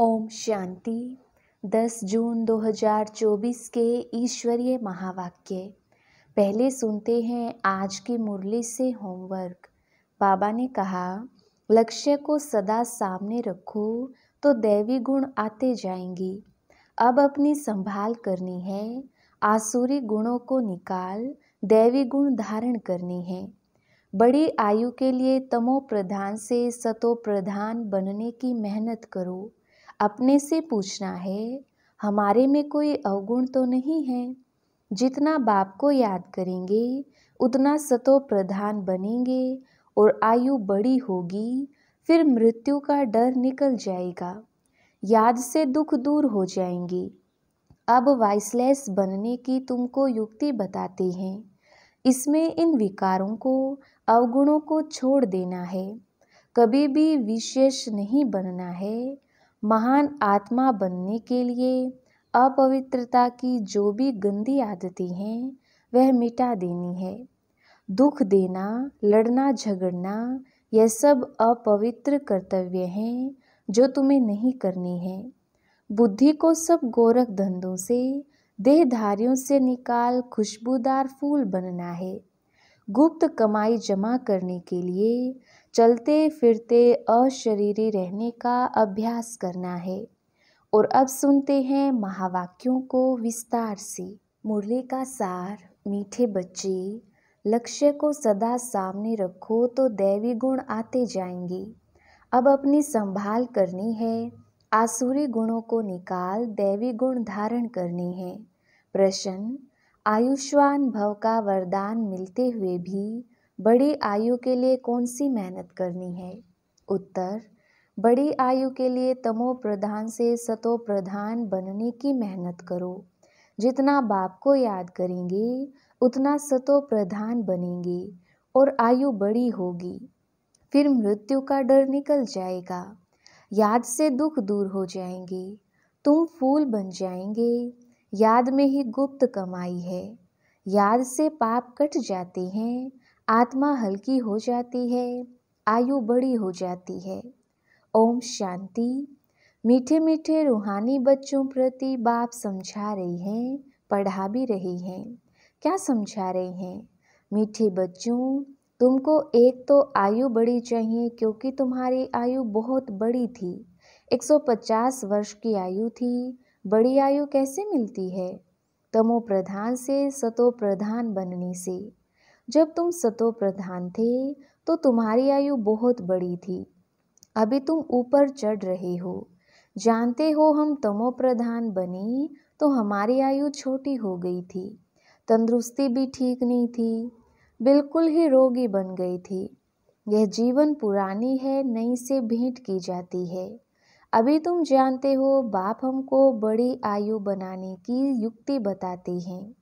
ओम शांति। 10 जून 2024 के ईश्वरीय महावाक्य। पहले सुनते हैं आज की मुरली से होमवर्क। बाबा ने कहा, लक्ष्य को सदा सामने रखो तो दैवी गुण आते जाएँगी। अब अपनी संभाल करनी है, आसुरी गुणों को निकाल दैवी गुण धारण करनी है। बड़ी आयु के लिए तमो प्रधान से सतो प्रधान बनने की मेहनत करो। अपने से पूछना है, हमारे में कोई अवगुण तो नहीं है। जितना बाप को याद करेंगे, उतना सतो प्रधान बनेंगे और आयु बड़ी होगी, फिर मृत्यु का डर निकल जाएगा। याद से दुख दूर हो जाएँगे। अब वाइसलेस बनने की तुमको युक्ति बताते हैं। इसमें इन विकारों को, अवगुणों को छोड़ देना है। कभी भी विशेष नहीं बनना है। महान आत्मा बनने के लिए अपवित्रता की जो भी गंदी आदतें हैं, वह मिटा देनी है। दुख देना, लड़ना, झगड़ना, यह सब अपवित्र कर्तव्य हैं जो तुम्हें नहीं करनी है। बुद्धि को सब गोरख धंधों से, देहधारियों से निकाल खुशबूदार फूल बनना है। गुप्त कमाई जमा करने के लिए चलते फिरते अशरीरी रहने का अभ्यास करना है। और अब सुनते हैं महावाक्यों को विस्तार से। मुरली का सार, मीठे बच्चे, लक्ष्य को सदा सामने रखो तो दैवी गुण आते जाएँगे। अब अपनी संभाल करनी है, आसुरी गुणों को निकाल दैवी गुण धारण करने हैं। प्रश्न आयुष्मान भव का वरदान मिलते हुए भी बड़ी आयु के लिए कौन सी मेहनत करनी है? उत्तर, बड़ी आयु के लिए तमो प्रधान से सतो प्रधान बनने की मेहनत करो। जितना बाप को याद करेंगे, उतना सतो प्रधान बनेंगे और आयु बड़ी होगी। फिर मृत्यु का डर निकल जाएगा। याद से दुख दूर हो जाएँगे। तुम फूल बन जाएँगे। याद में ही गुप्त कमाई है। याद से पाप कट जाते हैं, आत्मा हल्की हो जाती है, आयु बड़ी हो जाती है। ओम शांति। मीठे मीठे रूहानी बच्चों प्रति बाप समझा रही हैं, पढ़ा भी रही हैं। क्या समझा रही हैं? मीठे बच्चों, तुमको एक तो आयु बड़ी चाहिए क्योंकि तुम्हारी आयु बहुत बड़ी थी। 150 वर्ष की आयु थी बड़ी आयु कैसे मिलती है? तमो प्रधान से, सतो प्रधान बनने से। जब तुम सतो प्रधान थे तो तुम्हारी आयु बहुत बड़ी थी। अभी तुम ऊपर चढ़ रहे हो। जानते हो, हम तमो प्रधान बने तो हमारी आयु छोटी हो गई थी। तंदुरुस्ती भी ठीक नहीं थी। बिल्कुल ही रोगी बन गई थी। यह जीवन पुरानी है, नई से भेंट की जाती है। अभी तुम जानते हो, बाप हमको बड़ी आयु बनाने की युक्ति बताते हैं।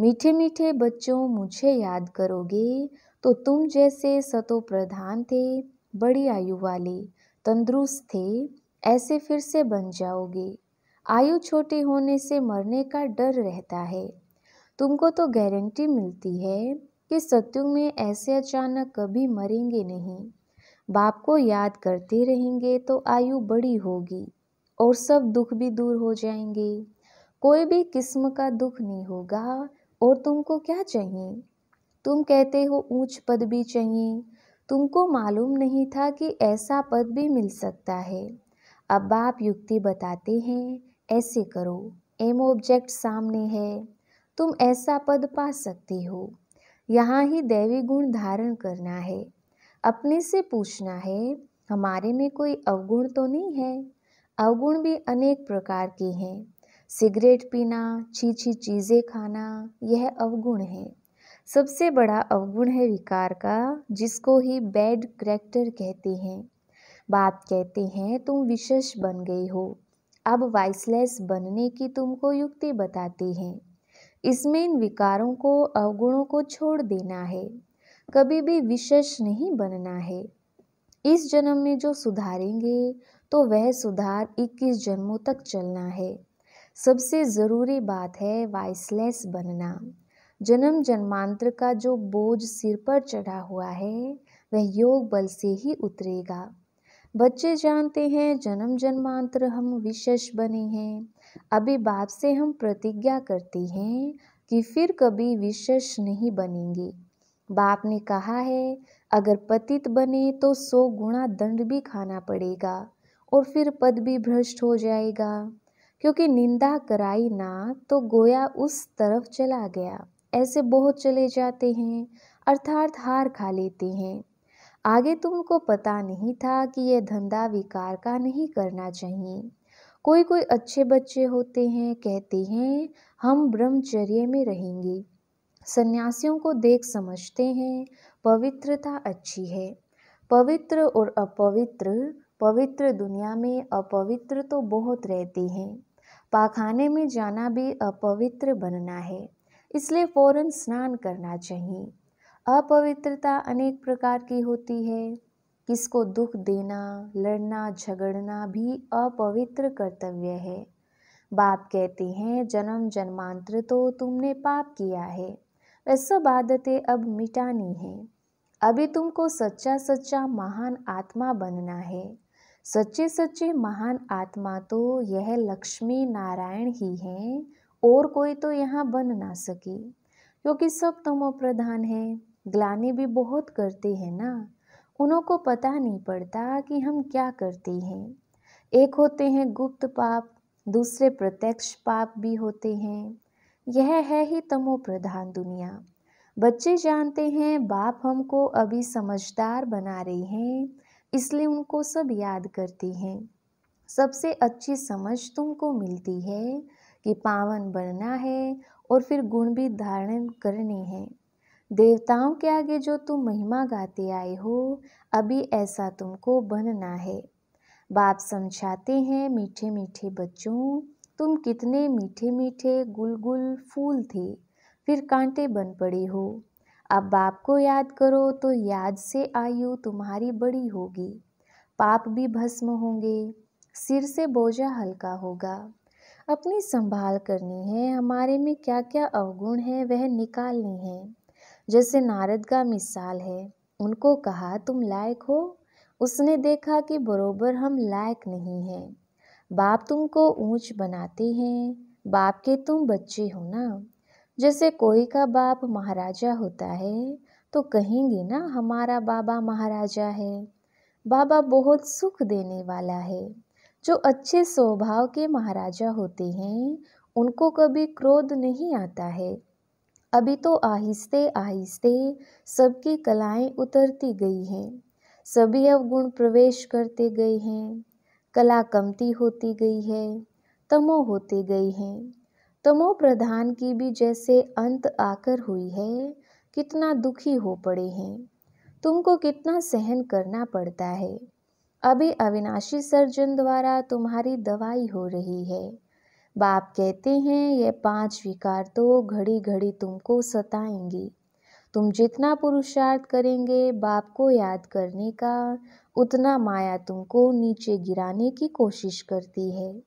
मीठे मीठे बच्चों, मुझे याद करोगे तो तुम जैसे सतो प्रधान थे, बड़ी आयु वाले, तंदुरुस्त थे, ऐसे फिर से बन जाओगे। आयु छोटी होने से मरने का डर रहता है। तुमको तो गारंटी मिलती है कि सत्युग में ऐसे अचानक कभी मरेंगे नहीं। बाप को याद करते रहेंगे तो आयु बड़ी होगी और सब दुख भी दूर हो जाएँगे। कोई भी किस्म का दुख नहीं होगा और तुमको क्या चाहिए? तुम कहते हो ऊंच पद भी चाहिए। तुमको मालूम नहीं था कि ऐसा पद भी मिल सकता है। अब बाप युक्ति बताते हैं, ऐसे करो, एम ऑब्जेक्ट सामने है। तुम ऐसा पद पा सकते हो। यहाँ ही दैवी गुण धारण करना है। अपने से पूछना है, हमारे में कोई अवगुण तो नहीं है? अवगुण भी अनेक प्रकार के हैं। सिगरेट पीना छी छी चीज़ें खाना, यह अवगुण है। सबसे बड़ा अवगुण है विकार का, जिसको ही बैड करेक्टर कहते हैं। बाप कहते हैं, तुम विशेष बन गई हो। अब वाइसलेस बनने की तुमको युक्ति बताते हैं। इसमें इन विकारों को, अवगुणों को छोड़ देना है। कभी भी विशेष नहीं बनना है। इस जन्म में जो सुधारेंगे तो वह सुधार 21 जन्मों तक चलना है। सबसे ज़रूरी बात है वाइसलेस बनना। जन्म जन्मांतर का जो बोझ सिर पर चढ़ा हुआ है, वह योग बल से ही उतरेगा। बच्चे जानते हैं, जन्म जन्मांतर हम विशेष बने हैं। अभी बाप से हम प्रतिज्ञा करते हैं कि फिर कभी विशेष नहीं बनेंगे। बाप ने कहा है, अगर पतित बने तो सौ गुणा दंड भी खाना पड़ेगा और फिर पद भी भ्रष्ट हो जाएगा। क्योंकि निंदा कराई ना तो गोया उस तरफ़ चला गया। ऐसे बहुत चले जाते हैं, अर्थात हार खा लेते हैं। आगे तुमको पता नहीं था कि यह धंधा विकार का नहीं करना चाहिए। कोई कोई अच्छे बच्चे होते हैं, कहते हैं, हम ब्रह्मचर्य में रहेंगे। सन्यासियों को देख समझते हैं, पवित्रता अच्छी है। पवित्र और अपवित्र, पवित्र दुनिया में अपवित्र तो बहुत रहते हैं। पाखाने में जाना भी अपवित्र बनना है, इसलिए फ़ौरन स्नान करना चाहिए। अपवित्रता अनेक प्रकार की होती है। किसको दुख देना, लड़ना, झगड़ना भी अपवित्र कर्तव्य है। बाप कहते हैं, जन्म जन्मांतर तो तुमने पाप किया है। वह सब आदतें अब मिटानी है। अभी तुमको सच्चा सच्चा महान आत्मा बनना है। सच्चे सच्चे महान आत्मा तो यह लक्ष्मी नारायण ही हैं, और कोई तो यहाँ बन ना सके। क्योंकि सब तमो प्रधान है, ग्लानी भी बहुत करते हैं ना। उन्हों को पता नहीं पड़ता कि हम क्या करते हैं। एक होते हैं गुप्त पाप, दूसरे प्रत्यक्ष पाप भी होते हैं। यह है ही तमो प्रधान दुनिया। बच्चे जानते हैं, बाप हमको अभी समझदार बना रहे हैं, इसलिए उनको सब याद करते हैं। सबसे अच्छी समझ तुमको मिलती है कि पावन बनना है और फिर गुण भी धारण करने हैं। देवताओं के आगे जो तुम महिमा गाते आए हो, अभी ऐसा तुमको बनना है। बाप समझाते हैं मीठे मीठे बच्चों तुम कितने मीठे मीठे गुलगुल फूल थे, फिर कांटे बन पड़े हो। अब बाप को याद करो तो याद से आयु तुम्हारी बड़ी होगी। पाप भी भस्म होंगे, सिर से बोझा हल्का होगा। अपनी संभाल करनी है, हमारे में क्या क्या अवगुण है वह निकालनी है। जैसे नारद का मिसाल है, उनको कहा, तुम लायक हो? उसने देखा कि बरोबर हम लायक नहीं हैं। बाप तुमको ऊंच बनाते हैं, बाप के तुम बच्चे हो ना। जैसे कोई का बाप महाराजा होता है तो कहेंगे ना, हमारा बाबा महाराजा है। बाबा बहुत सुख देने वाला है। जो अच्छे स्वभाव के महाराजा होते हैं, उनको कभी क्रोध नहीं आता है। अभी तो आहिस्ते आहिस्ते सबकी कलाएँ उतरती गई हैं। सभी अवगुण प्रवेश करते गए हैं। कला कमती होती गई है, तमो होते गई हैं। तमो प्रधान की भी जैसे अंत आकर हुई है, कितना दुखी हो पड़े हैं। तुमको कितना सहन करना पड़ता है। अभी अविनाशी सर्जन द्वारा तुम्हारी दवाई हो रही है। बाप कहते हैं ये पाँच विकार तो घड़ी घड़ी तुमको सताएँगे। तुम जितना पुरुषार्थ करेंगे, बाप को याद करने का उतना माया तुमको नीचे गिराने की कोशिश करती है।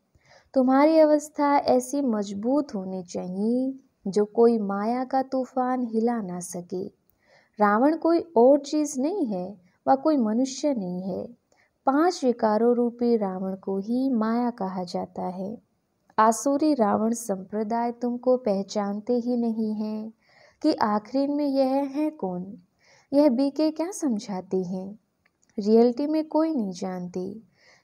तुम्हारी अवस्था ऐसी मज़बूत होनी चाहिए, जो कोई माया का तूफ़ान हिला ना सके। रावण कोई और चीज़ नहीं है व कोई मनुष्य नहीं है। पाँच विकारों रूपी रावण को ही माया कहा जाता है। आसुरी रावण संप्रदाय तुमको पहचानते ही नहीं हैं कि आखिर में यह है कौन? यह बीके क्या समझाते हैं? रियलिटी में कोई नहीं जानते।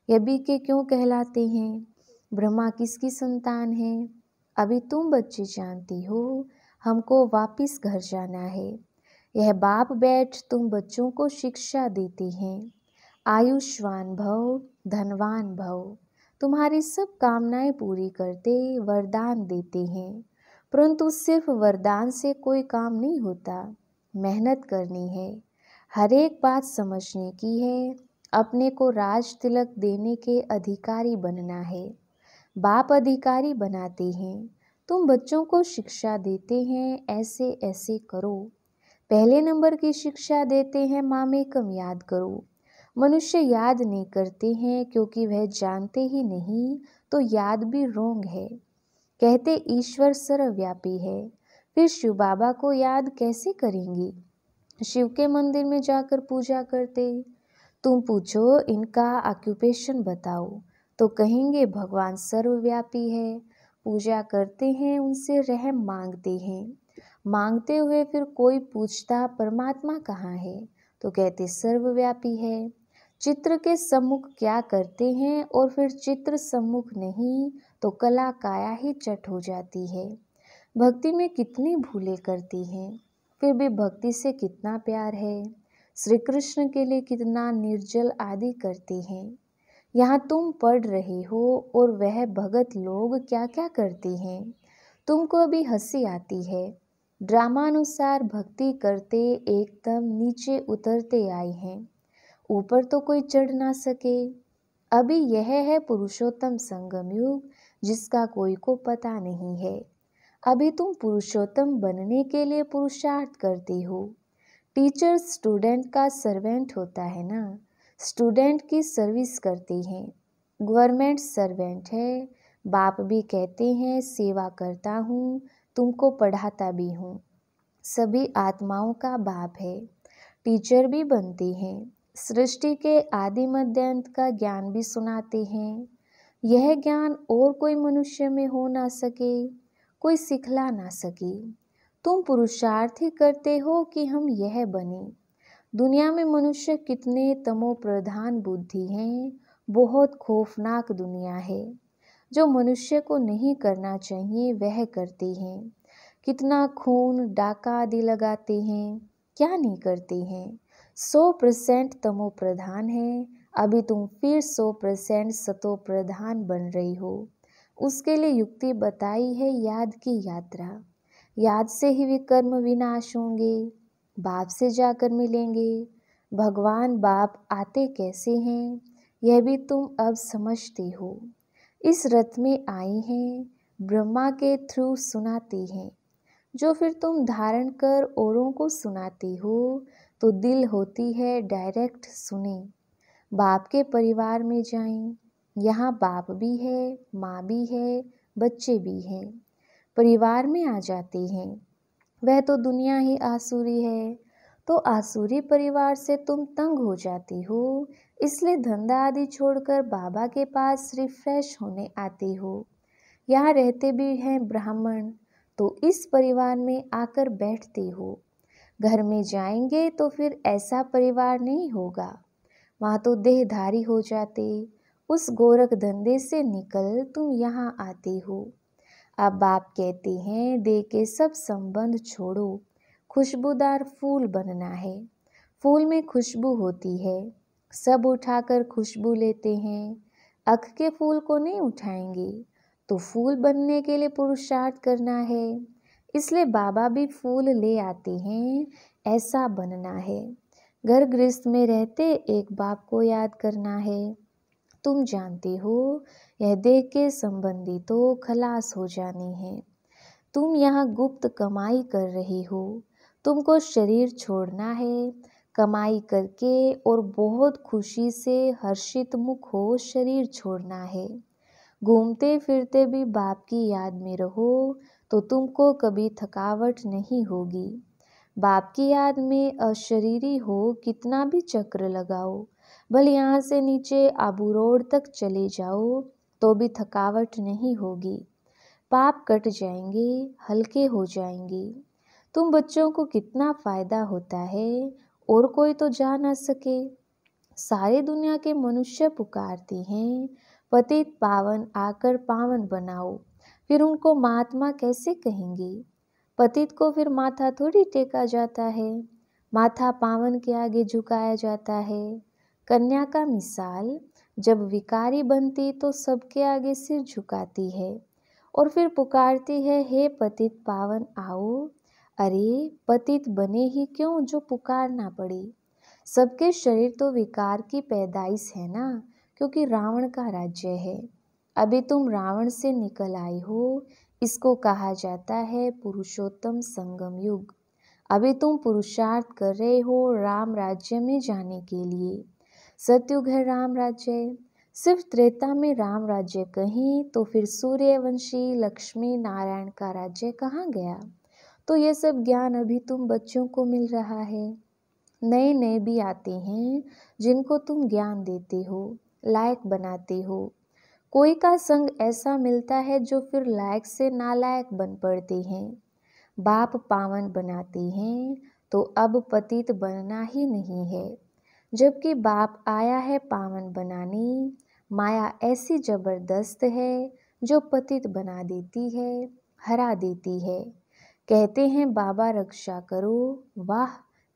यह बीके क्यों कहलाते हैं? ब्रह्मा किसकी संतान है? अभी तुम बच्चे जानती हो, हमको वापिस घर जाना है। यह बाप बैठ तुम बच्चों को शिक्षा देते हैं। आयुष्वान भव, धनवान भव। तुम्हारी सब कामनाएँ पूरी करते, वरदान देते हैं। परंतु सिर्फ़ वरदान से कोई काम नहीं होता। मेहनत करनी है। हर एक बात समझने की है। अपने को राज तिलक देने के अधिकारी बनना है। बाप अधिकारी बनाते हैं। तुम बच्चों को शिक्षा देते हैं। ऐसे ऐसे करो। पहले नंबर की शिक्षा देते हैं। मामे कम याद करो। मनुष्य याद नहीं करते हैं क्योंकि वह जानते ही नहीं तो याद भी रोंग है। कहते ईश्वर सर्वव्यापी है। फिर शिव बाबा को याद कैसे करेंगे? शिव के मंदिर में जाकर पूजा करते। तुम पूछो, इनका ऑक्यूपेशन बताओ। तो कहेंगे, भगवान सर्वव्यापी है। पूजा करते हैं, उनसे रहम मांगते हैं। मांगते हुए फिर कोई पूछता, परमात्मा कहाँ है? तो कहते, सर्वव्यापी है। चित्र के सम्मुख क्या करते हैं? और फिर चित्र सम्मुख नहीं तो कला काया ही चट हो जाती है। भक्ति में कितनी भूलें करती हैं। फिर भी भक्ति से कितना प्यार है। श्री कृष्ण के लिए कितना निर्जल आदि करते हैं। यहाँ तुम पढ़ रहे हो और वह भगत लोग क्या क्या करते हैं। तुमको अभी हँसी आती है। ड्रामानुसार भक्ति करते एकदम नीचे उतरते आए हैं। ऊपर तो कोई चढ़ ना सके। अभी यह है पुरुषोत्तम संगम युग, जिसका कोई को पता नहीं है। अभी तुम पुरुषोत्तम बनने के लिए पुरुषार्थ करती हो। टीचर स्टूडेंट का सर्वेंट होता है ना? स्टूडेंट की सर्विस करती हैं। गवर्नमेंट सर्वेंट है। बाप भी कहते हैं, सेवा करता हूँ, तुमको पढ़ाता भी हूँ। सभी आत्माओं का बाप है। टीचर भी बनते हैं। सृष्टि के आदि मध्यांत का ज्ञान भी सुनाते हैं। यह ज्ञान और कोई मनुष्य में हो ना सके। कोई सिखला ना सके। तुम पुरुषार्थ ही करते हो कि हम यह बने। दुनिया में मनुष्य कितने तमो प्रधान बुद्धि हैं, बहुत खौफनाक दुनिया है। जो मनुष्य को नहीं करना चाहिए, वह करते हैं। कितना खून, डाका आदि लगाते हैं, क्या नहीं करते हैं। सौ परसेंट तमो प्रधान है, अभी तुम फिर सौ परसेंट सतो प्रधान बन रही हो। उसके लिए युक्ति बताई है याद की यात्रा। याद से ही विकर्म विनाश होंगे, बाप से जाकर मिलेंगे। भगवान बाप आते कैसे हैं, यह भी तुम अब समझते हो। इस रथ में आई हैं, ब्रह्मा के थ्रू सुनाती हैं। जो फिर तुम धारण कर औरों को सुनाती हो तो दिल होती है डायरेक्ट सुने। बाप के परिवार में जाएँ यहाँ बाप भी है, माँ भी है, बच्चे भी हैं। परिवार में आ जाते हैं। वह तो दुनिया ही आसुरी है। तो आसुरी परिवार से तुम तंग हो जाती हो, इसलिए धंधा आदि छोड़कर बाबा के पास रिफ्रेश होने आती हो। यहाँ रहते भी हैं ब्राह्मण तो इस परिवार में आकर बैठते हो। घर में जाएँगे तो फिर ऐसा परिवार नहीं होगा। वहाँ तो देहधारी हो जाते उस गोरख धंधे से निकल तुम यहाँ आते हो। अब बाप कहते हैं दे के सब संबंध छोड़ो। खुशबूदार फूल बनना है। फूल में खुशबू होती है। सब उठाकर खुशबू लेते हैं। अख के फूल को नहीं उठाएँगे। तो फूल बनने के लिए पुरुषार्थ करना है। इसलिए बाबा भी फूल ले आते हैं। ऐसा बनना है। घर गृहस्थ में रहते एक बाप को याद करना है। तुम जानते हो, यह देख के संबंधी तो खलास हो जानी है। तुम यहाँ गुप्त कमाई कर रहे हो, तुमको शरीर छोड़ना है, कमाई करके और बहुत खुशी से हर्षित मुख हो शरीर छोड़ना है। घूमते फिरते भी बाप की याद में रहो तो तुमको कभी थकावट नहीं होगी। बाप की याद में अशरीरी हो, कितना भी चक्र लगाओ भले यहाँ से नीचे आबू रोड तक चले जाओ तो भी थकावट नहीं होगी। पाप कट जाएँगे, हल्के हो जाएँगे। तुम बच्चों को कितना फ़ायदा होता है, और कोई तो जा ना सके। सारे दुनिया के मनुष्य पुकारते हैं, पतित पावन आकर पावन बनाओ, फिर उनको महात्मा कैसे कहेंगे? पतित को फिर माथा थोड़ी टेका जाता है, माथा पावन के आगे झुकाया जाता है। कन्या का मिसाल, जब विकारी बनती तो सबके आगे सिर झुकाती है, और फिर पुकारती है, हे पतित पावन, आओ। अरे, पतित बने ही क्यों जो पुकारना पड़े? सबके शरीर तो विकार की पैदाइश है ना, क्योंकि रावण का राज्य है। अभी तुम रावण से निकल आई हो, इसको कहा जाता है पुरुषोत्तम संगम युग। अभी तुम पुरुषार्थ कर रहे हो राम राज्य में जाने के लिए। सत्युग है राम राज्य। सिर्फ़ त्रेता में राम राज्य कहीं तो फिर सूर्यवंशी लक्ष्मी नारायण का राज्य कहाँ गया? तो ये सब ज्ञान अभी तुम बच्चों को मिल रहा है। नए नए भी आते हैं, जिनको तुम ज्ञान देते हो, लायक बनाते हो। कोई का संग ऐसा मिलता है जो फिर लायक से नालायक बन पड़ते हैं। बाप पावन बनाते हैं तो अब पतित बनना ही नहीं है। जबकि बाप आया है पावन बनाने। माया ऐसी ज़बरदस्त है, जो पतित बना देती है, हरा देती है। कहते हैं, बाबा रक्षा करो। वाह,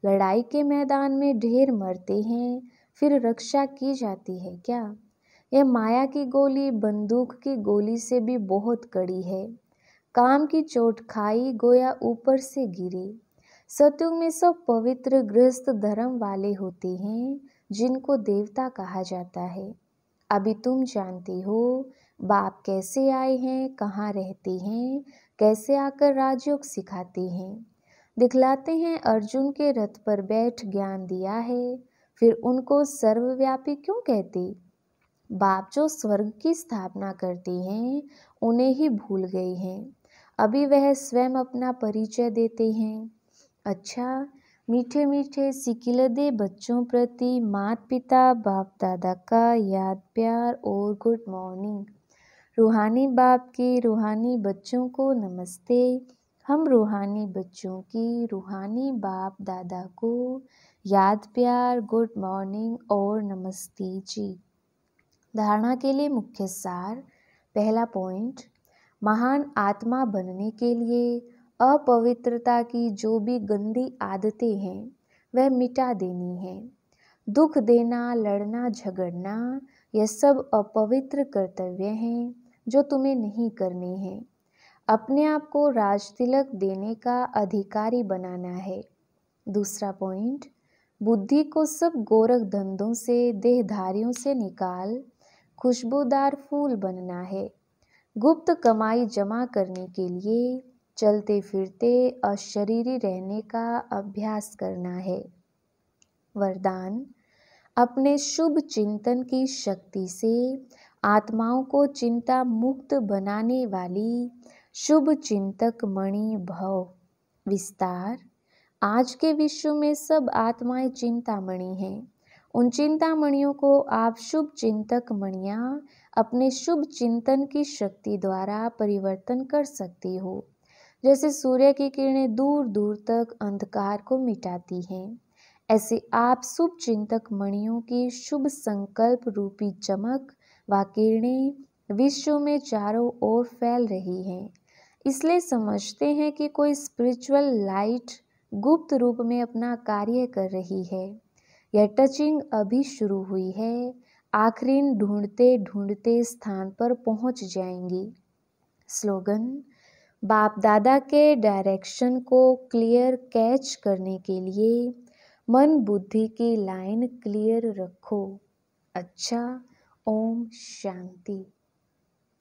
लड़ाई के मैदान में ढेर मरते हैं, फिर रक्षा की जाती है क्या? यह माया की गोली, बंदूक की गोली से भी बहुत कड़ी है। काम की चोट खाई, गोया ऊपर से गिरे। सत्युग में सब पवित्र गृहस्थ धर्म वाले होते हैं, जिनको देवता कहा जाता है। अभी तुम जानते हो, बाप कैसे आए हैं, कहाँ रहते हैं, कैसे आकर राजयोग सिखाते हैं। दिखलाते हैं अर्जुन के रथ पर बैठ ज्ञान दिया है, फिर उनको सर्वव्यापी क्यों कहते? बाप जो स्वर्ग की स्थापना करते हैं, उन्हें ही भूल गए हैं। अभी वह स्वयं अपना परिचय देते हैं। अच्छा मीठे मीठे सिकिलदे बच्चों प्रति माता पिता बाप दादा का याद, प्यार और गुड मॉर्निंग। रूहानी बाप के रूहानी बच्चों को नमस्ते। हम रूहानी बच्चों की रूहानी बाप दादा को याद, प्यार, गुड मॉर्निंग और नमस्ते जी। धारणा के लिए मुख्य सार, पहला पॉइंट, महान आत्मा बनने के लिए अपवित्रता की जो भी गंदी आदतें हैं, वह मिटा देनी है। दुख देना, लड़ना, झगड़ना, यह सब अपवित्र कर्तव्य हैं, जो तुम्हें नहीं करने हैं। अपने आप को राज तिलक देने का अधिकारी बनाना है। दूसरा पॉइंट, बुद्धि को सब गोरख धंधों से, देहधारियों से निकाल, खुशबूदार फूल बनना है। गुप्त कमाई जमा करने के लिए चलते फिरते अशरीरी रहने का अभ्यास करना है। वरदान, अपने शुभ चिंतन की शक्ति से आत्माओं को चिंता मुक्त बनाने वाली शुभ चिंतक मणि भव। विस्तार, आज के विश्व में सब आत्माएँ चिंतामणि हैं। उन चिंतामणियों को आप शुभ चिंतक मणियाँ अपने शुभ चिंतन की शक्ति द्वारा परिवर्तन कर सकते हो। जैसे सूर्य की किरणें दूर दूर तक अंधकार को मिटाती हैं। ऐसे आप शुभ चिंतक मणियों की शुभ संकल्प रूपी चमक व किरणें विश्व में चारों ओर फैल रही हैं। इसलिए समझते हैं कि कोई स्पिरिचुअल लाइट गुप्त रूप में अपना कार्य कर रही है। यह टचिंग अभी शुरू हुई है। आखिरी ढूंढते ढूंढते स्थान पर पहुँच जाएँगी। स्लोगन बाप दादा के डायरेक्शन को क्लियर कैच करने के लिए मन बुद्धि की लाइन क्लियर रखो। अच्छा ओम शांति।